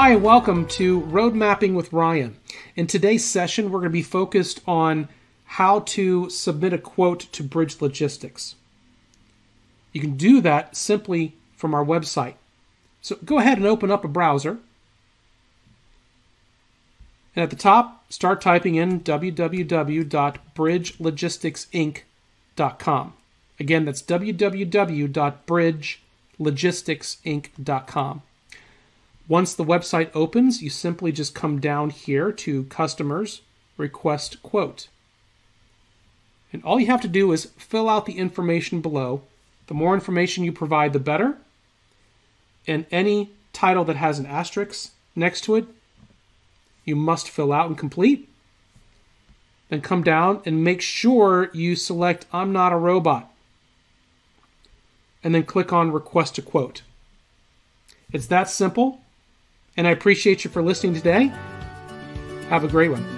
Hi, welcome to Road Mapping with Ryan. In today's session, we're going to be focused on how to submit a quote to Bridge Logistics. You can do that simply from our website. So go ahead and open up a browser. And at the top, start typing in www.bridgelogisticsinc.com. Again, that's www.bridgelogisticsinc.com. Once the website opens, you simply just come down here to Customers, Request Quote. And all you have to do is fill out the information below. The more information you provide, the better. And any title that has an asterisk next to it, you must fill out and complete. Then come down and make sure you select I'm not a robot. And then click on Request a Quote. It's that simple and I appreciate you for listening today. Have a great one.